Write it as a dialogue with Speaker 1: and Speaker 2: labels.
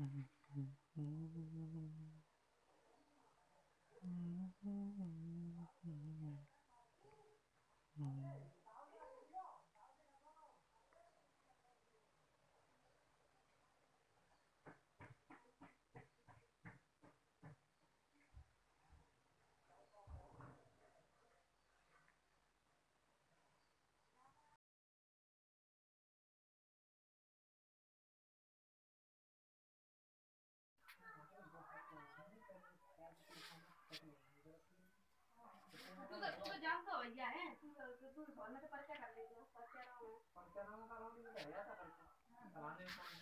Speaker 1: Mm-hmm. They want